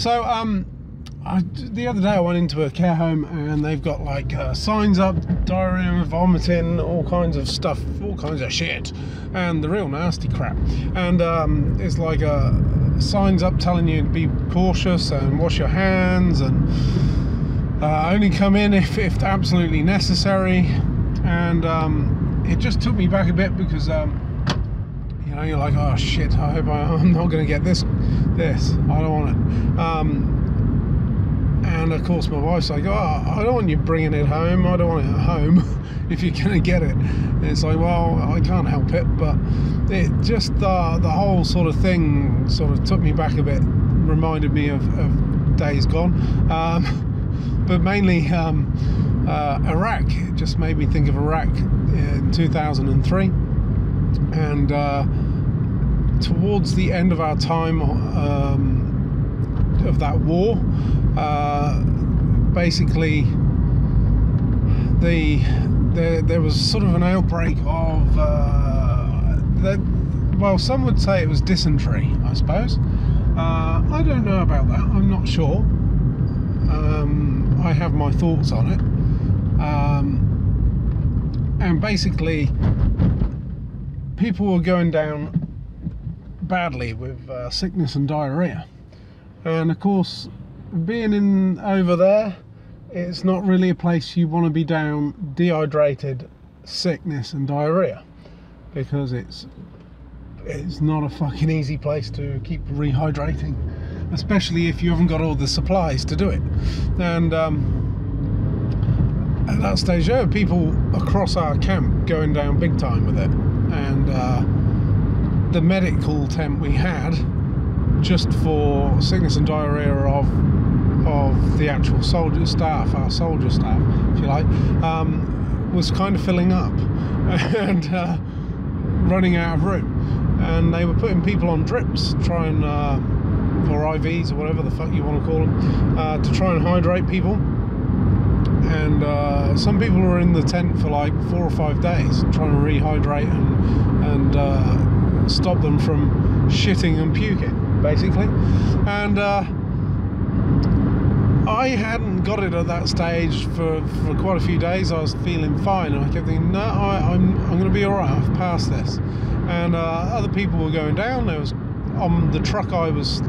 So um, I, the other day I went into a care home and they've got like uh, signs up, diarrhea, vomiting, all kinds of stuff, all kinds of shit, and the real nasty crap. And um, it's like uh, signs up telling you to be cautious and wash your hands and uh, only come in if, if absolutely necessary. And um, it just took me back a bit because um, you know you're like, oh shit, I hope I, I'm not going to get this. This I don't want it. Um, and of course, my wife's like, "Oh, I don't want you bringing it home. I don't want it at home if you're going to get it." And it's like, well, I can't help it, but it just uh, the whole sort of thing sort of took me back a bit, reminded me of, of days gone, um, but mainly um, uh, Iraq. It just made me think of Iraq in 2003, and uh, towards the end of our time. Um, of that war. Uh, basically, the there, there was sort of an outbreak of uh, that. Well, some would say it was dysentery. I suppose. Uh, I don't know about that. I'm not sure. Um, I have my thoughts on it. Um, and basically, people were going down badly with uh, sickness and diarrhea. And of course being in over there it's not really a place you want to be down dehydrated sickness and diarrhea because it's it's not a fucking easy place to keep rehydrating especially if you haven't got all the supplies to do it. And um, at that stage were people across our camp going down big time with it. And uh, the medical tent we had just for sickness and diarrhea of of the actual soldier staff, our soldier staff, if you like, um, was kind of filling up and uh, running out of room. And they were putting people on drips, trying uh, or IVs or whatever the fuck you want to call them, uh, to try and hydrate people. And uh, some people were in the tent for like four or five days, trying to rehydrate and and uh, stop them from shitting and puking basically. And uh, I hadn't got it at that stage for, for quite a few days. I was feeling fine, and I kept thinking, no, I, am I'm, I'm going to be all right. I've passed this. And uh, other people were going down. There was on the truck I was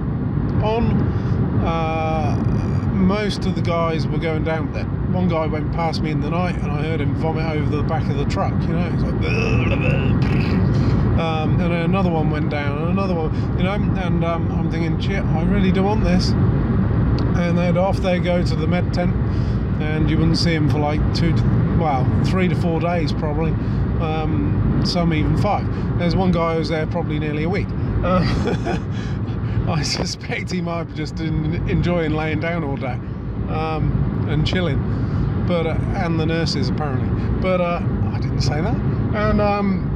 on. Uh, most of the guys were going down there. One guy went past me in the night, and I heard him vomit over the back of the truck. You know, it's like. Um, and then another one went down, and another one, you know, and um, I'm thinking, shit, I really do want this. And then off they go to the med tent, and you wouldn't see them for like two, to, well, three to four days probably, um, some even five. There's one guy who's there probably nearly a week. Uh, I suspect he might be just enjoying laying down all day um, and chilling, but uh, and the nurses apparently. But uh, I didn't say that, and um,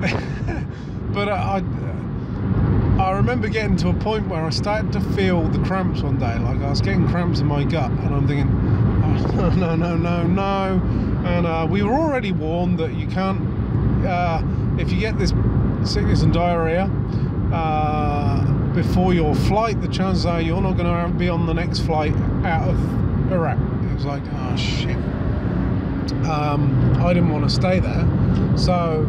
but I, I remember getting to a point where I started to feel the cramps one day. Like I was getting cramps in my gut, and I'm thinking, oh, no, no, no, no, no. And uh, we were already warned that you can't, uh, if you get this sickness and diarrhea uh, before your flight, the chances are you're not going to be on the next flight out of Iraq. It was like, oh shit. Um, I didn't want to stay there, so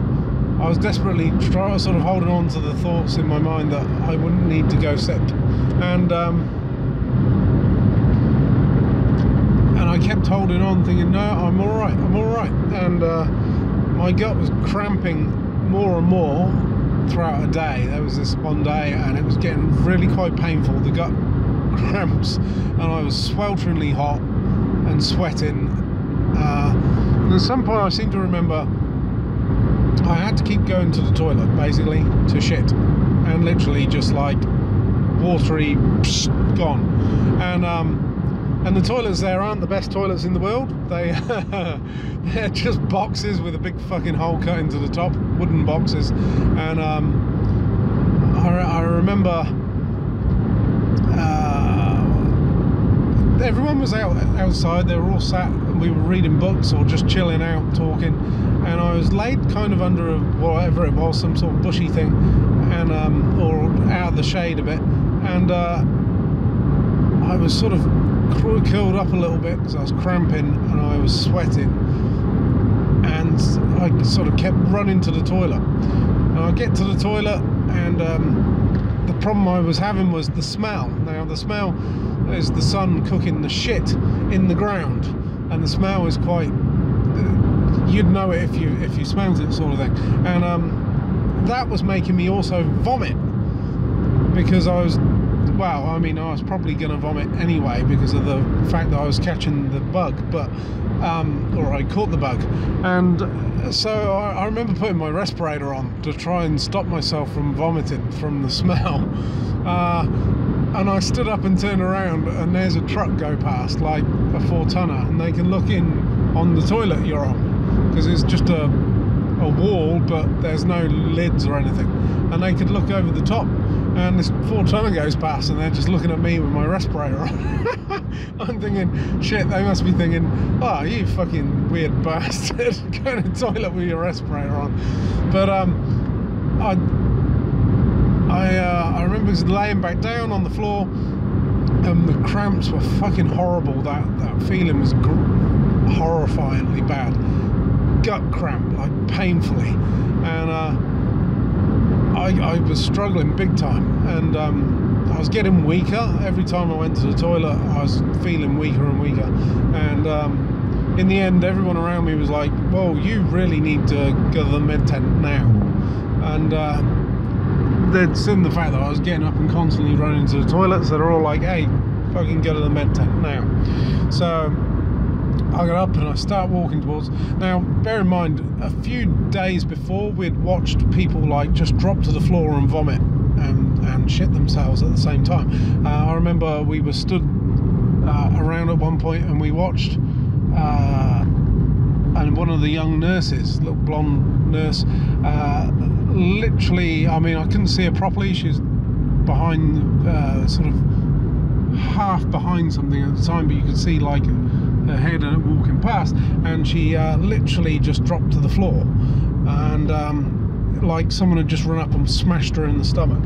I was desperately trying, sort of holding on to the thoughts in my mind that I wouldn't need to go sick, and um, and I kept holding on, thinking, no, I'm all right, I'm all right, and uh, my gut was cramping more and more throughout a day. There was this one day, and it was getting really quite painful. The gut cramps, and I was swelteringly hot and sweating. Uh, and at some point, I seem to remember I had to keep going to the toilet basically to shit, and literally just like watery, psh, gone. And um, and the toilets there aren't the best toilets in the world. They they're just boxes with a big fucking hole cut into the top, wooden boxes. And um, I, I remember. Uh, everyone was out outside. They were all sat. We were reading books or just chilling out, talking. And I was laid kind of under a, whatever it was, some sort of bushy thing, and um, or out of the shade a bit. And uh, I was sort of curled up a little bit because I was cramping and I was sweating, and I sort of kept running to the toilet. And I get to the toilet, and um, the problem I was having was the smell. Now the smell is the sun cooking the shit in the ground, and the smell is quite. You'd know it if you if you smelled it, sort of thing. And um, that was making me also vomit because I was well, I mean, I was probably going to vomit anyway because of the fact that I was catching the bug, but um, or I caught the bug, and so I, I, remember putting my respirator on to try and stop myself from vomiting from the smell. Uh, and I stood up and turned around, and there's a truck go past, like a four tonner, and they can look in on the toilet you're on because it's just a a wall, but there's no lids or anything, and they could look over the top and this four tonner goes past and they're just looking at me with my respirator on. I'm thinking, shit, they must be thinking, oh, you fucking weird bastard, going to the toilet with your respirator on. But um, I, I, uh, I remember laying back down on the floor and the cramps were fucking horrible. That, that feeling was horrifyingly bad. Gut cramp, like painfully. And, uh, I, I was struggling big time, and um, I was getting weaker every time I went to the toilet. I was feeling weaker and weaker, and um, in the end, everyone around me was like, "Well, you really need to go to the med tent now," and. Uh, they'd seen the fact that I was getting up and constantly running to the toilets so they're all like, hey, fucking go to the med tent now. So I got up and I start walking towards. Now, bear in mind, a few days before we'd watched people like just drop to the floor and vomit and, and shit themselves at the same time. Uh, I remember we were stood uh, around at one point and we watched, uh, and one of the young nurses, little blonde nurse, uh, literally, I mean, I couldn't see her properly. She's behind, uh, sort of half behind something at the time, but you could see like her head and walking past, and she uh, literally just dropped to the floor, and um, like someone had just run up and smashed her in the stomach,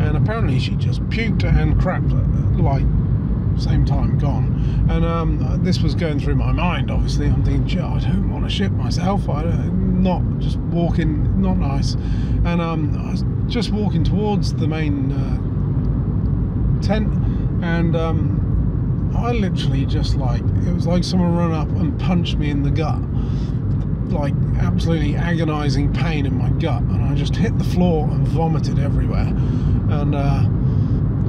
and apparently she just puked and crapped like same time gone. And um, this was going through my mind obviously. I'm thinking I don't want to shit myself. I don't, not just walking not nice. And um, i was just walking towards the main uh, tent and um, I literally just like it was like someone run up and punched me in the gut, like absolutely agonising pain in my gut, and I just hit the floor and vomited everywhere. And uh,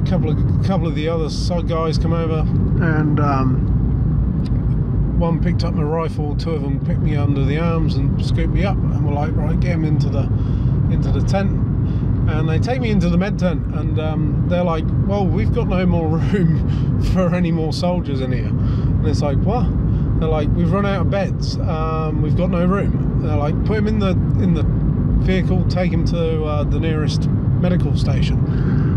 a couple of a couple of the other guys come over, and um, one picked up my rifle, two of them picked me under the arms and scooped me up, and were like, right, get him into the into the tent. And they take me into the med tent and um, they're like well we've got no more room for any more soldiers in here. And it's like what? They're like we've run out of beds. Um, we've got no room. They're like put him in the in the vehicle take him to uh, the nearest medical station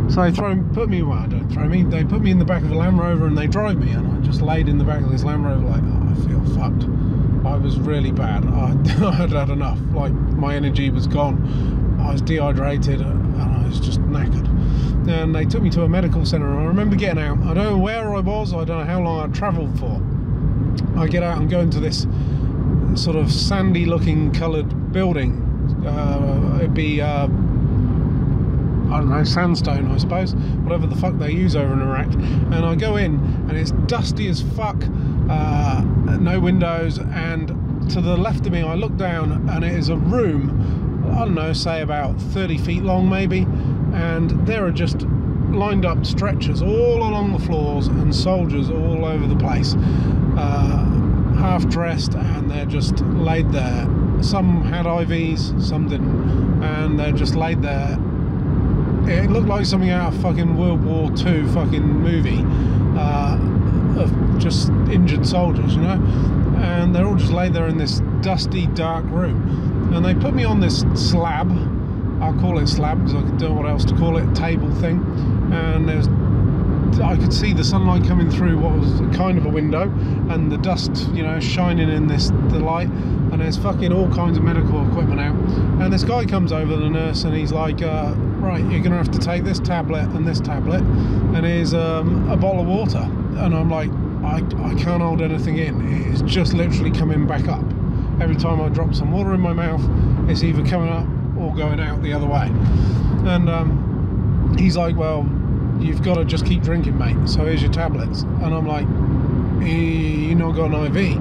so they throw put me well don't throw me they put me in the back of a Land Rover and they drive me and I just laid in the back of this Land Rover like oh, I feel fucked I was really bad I, I had had enough like my energy was gone I was dehydrated and I was just knackered. And they took me to a medical centre and I remember getting out. I don't know where I was, I don't know how long I'd travelled for. I get out and go into this sort of sandy looking coloured building. Uh, it'd be, uh, I don't know, sandstone, I suppose, whatever the fuck they use over in Iraq. And I go in and it's dusty as fuck, uh, no windows, and to the left of me, I look down and it is a room I don't know, say about 30 feet long maybe, and there are just lined up stretchers all along the floors and soldiers all over the place, uh, half dressed, and they're just laid there. Some had IVs, some didn't, and they're just laid there. It looked like something out of fucking World War II fucking movie uh, of just injured soldiers, you know, and they're all just laid there in this dusty, dark room. And they put me on this slab. I'll call it slab because I don't know what else to call it table thing. And there's I could see the sunlight coming through what was kind of a window and the dust you know shining in this the light. And there's fucking all kinds of medical equipment out. And this guy comes over the nurse and he's like uh, right, you're going to have to take this tablet and this tablet, and here's um, a bottle of water. And I'm like, I, I can't hold anything in. It's just literally coming back up. Every time I drop some water in my mouth, it's either coming up or going out the other way. And um, he's like, well, you've got to just keep drinking, mate. So here's your tablets. And I'm like, you not got an IV?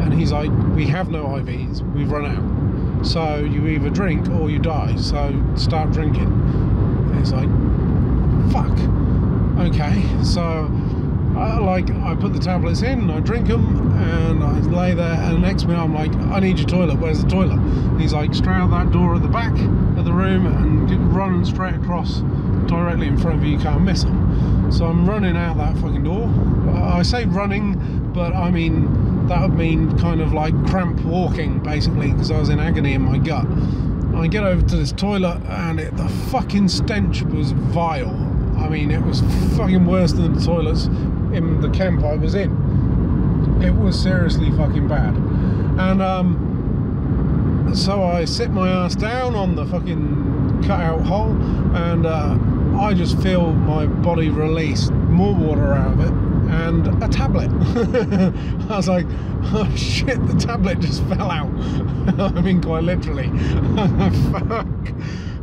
And he's like, we have no IVs. We've run out. So you either drink or you die. So start drinking. And he's like, fuck. Okay. So I, like I put the tablets in, I drink them, and I lay there. And the next minute, I'm like, I need your toilet. Where's the toilet? And he's like, straight out that door at the back of the room and run straight across directly in front of you. You can't miss them. So I'm running out that fucking door. I say running, but I mean that would mean kind of like cramp walking basically because I was in agony in my gut. I get over to this toilet and it, the fucking stench was vile. I mean, it was fucking worse than the toilets in the camp I was in. It was seriously fucking bad. And um, so I sit my ass down on the fucking cutout hole and uh, I just feel my body release more water out of it and a tablet. I was like, oh shit, the tablet just fell out. I mean, quite literally. Fuck.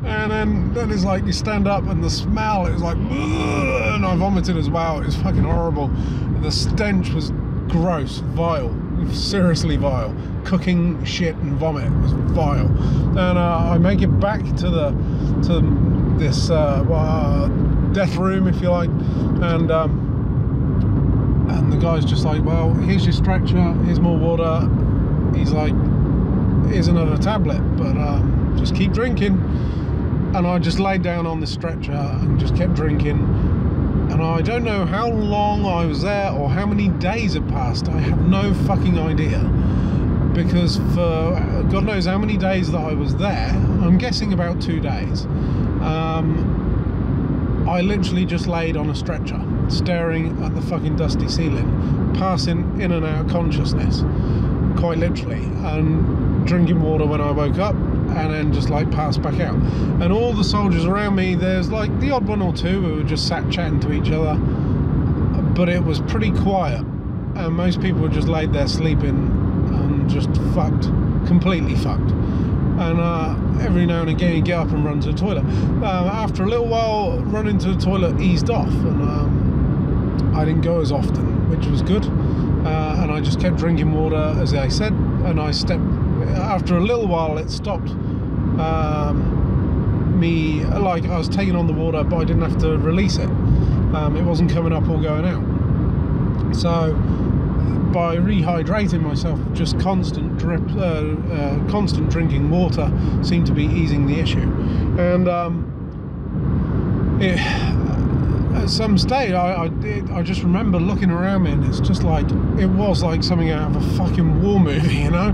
And then, then it's like you stand up and the smell is like, and I vomited as well. It was fucking horrible. The stench was gross, vile, seriously vile. Cooking shit and vomit was vile. And uh, I make it back to the to this uh, uh, death room, if you like, and. Um, guy's just like, well, here's your stretcher, here's more water. He's like, here's another tablet, but um, just keep drinking and I just laid down on the stretcher and just kept drinking. And I don't know how long I was there or how many days had passed. I have no fucking idea. Because for God knows how many days that I was there, I'm guessing about two days, um, I literally just laid on a stretcher, staring at the fucking dusty ceiling, passing in and out of consciousness, quite literally, and drinking water when I woke up, and then just like passed back out. And all the soldiers around me, there's like the odd one or two who were just sat chatting to each other, but it was pretty quiet. And most people were just laid there sleeping and just fucked, completely fucked. And uh, every now and again, you get up and run to the toilet. Uh, after a little while, running to the toilet eased off, and um, I didn't go as often, which was good. Uh, and I just kept drinking water, as I said, and I stepped after a little while it stopped um, me like I was taking on the water but I didn't have to release it. Um, it wasn't coming up or going out. So by rehydrating myself just constant drip uh, uh, constant drinking water seemed to be easing the issue. And um, it, at some stage, I, I, did, I just remember looking around me, and it's just like it was like something out of a fucking war movie, you know.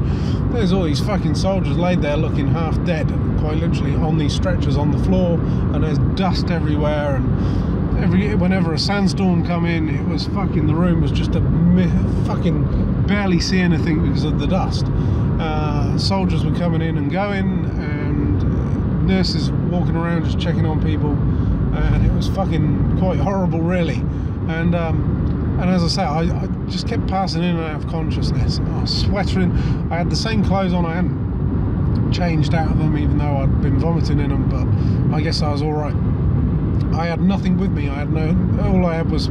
There's all these fucking soldiers laid there looking half dead, quite literally on these stretchers on the floor, and there's dust everywhere, and every whenever a sandstorm come in, it was fucking the room was just a fucking barely see anything because of the dust. Uh, soldiers were coming in and going, and nurses walking around just checking on people and it was fucking quite horrible, really. And um, and as I say, I, I, just kept passing in and out of consciousness. I was sweating. I had the same clothes on. I hadn't changed out of them, even though I'd been vomiting in them. But I guess I was all right. I had nothing with me. I had no. All I had was,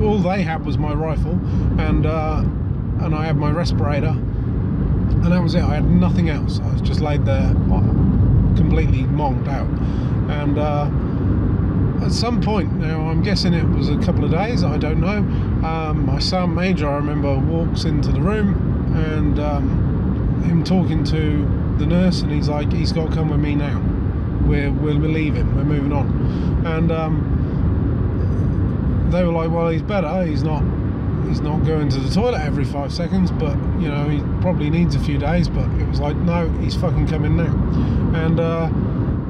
all they had was my rifle, and uh, and I had my respirator, and that was it. I had nothing else. I was just laid there, completely monged out, and. Uh, at some point now I'm guessing it was a couple of days I don't know. Um, my sergeant major I remember walks into the room and um, him talking to the nurse and he's like he's got to come with me now. We're, we're leaving. We're moving on. And um, they were like well he's better. He's not he's not going to the toilet every five seconds but you know he probably needs a few days. But it was like no he's fucking coming now. And uh,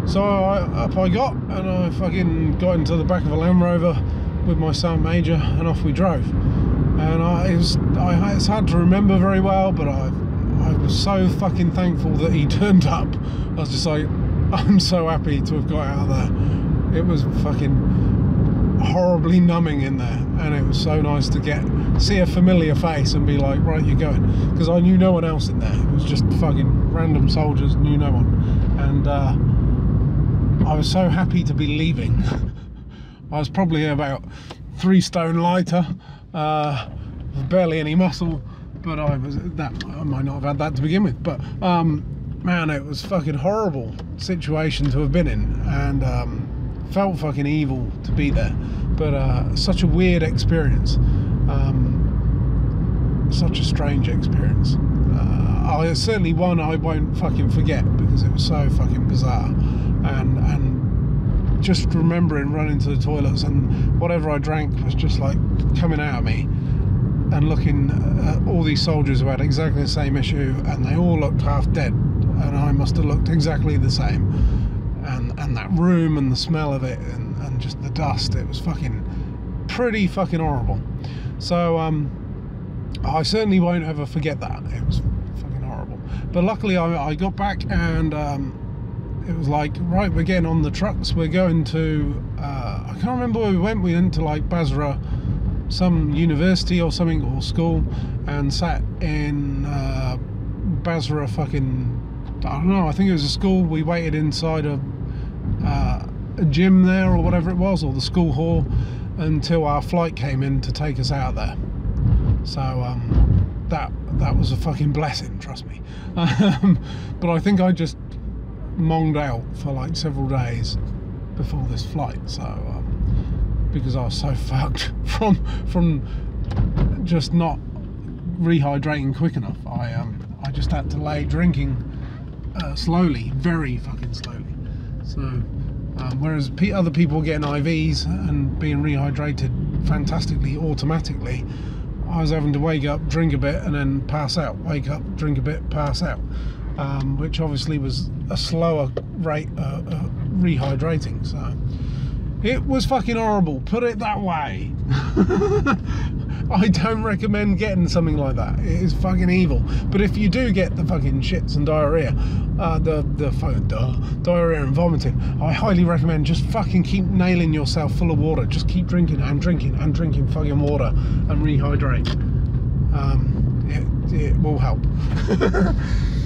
so I, up I got, and I fucking got into the back of a Land Rover with my sergeant major, and off we drove. And I, it was, I, it's hard to remember very well, but I, I was so fucking thankful that he turned up. I was just like, I'm so happy to have got out of there. It was fucking horribly numbing in there, and it was so nice to get see a familiar face and be like, right, you're going, because I knew no one else in there. It was just fucking random soldiers, knew no one, and uh, I was so happy to be leaving. I was probably about three stone lighter, uh, barely any muscle, but I was that I might not have had that to begin with, but. Um, man, it was fucking horrible situation to have been in, and um, felt fucking evil to be there. But uh, such a weird experience, um, such a strange experience. Uh, I certainly one I won't fucking forget because it was so fucking bizarre, and and just remembering running to the toilets and whatever I drank was just like coming out of me and looking at all these soldiers who had exactly the same issue and they all looked half dead and I must have looked exactly the same. And and that room and the smell of it and, and just the dust, it was fucking pretty fucking horrible. So um, I certainly won't ever forget that. It was. But luckily I, I got back and um, it was like, right, we're getting on the trucks. We're going to, uh, I can't remember where we went. We went to like Basra, some university or something, or school, and sat in uh, Basra fucking I don't know. I think it was a school. We waited inside a, uh, a gym there or whatever it was, or the school hall, until our flight came in to take us out there. So um, that that was a fucking blessing, trust me. Um, but I think I just monged out for like several days before this flight. So um, because I was so fucked from from just not rehydrating quick enough, I um I just had to lay drinking uh, slowly, very fucking slowly. So, um, whereas other people getting IVs and being rehydrated fantastically automatically, I was having to wake up, drink a bit, and then pass out. Wake up, drink a bit, pass out. Um, which obviously was a slower rate uh, uh, rehydrating. So it was fucking horrible. Put it that way. I don't recommend getting something like that. It is fucking evil. But if you do get the fucking shits and diarrhea, uh, the the duh, diarrhea and vomiting, I highly recommend just fucking keep nailing yourself full of water. Just keep drinking and drinking and drinking fucking water and rehydrate. Um, it, it will help.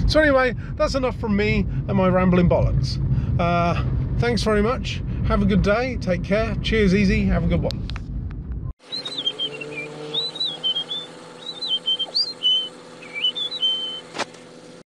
so anyway, that's enough from me and my rambling bollocks. Uh, thanks very much. Have a good day. Take care. Cheers, easy. Have a good one.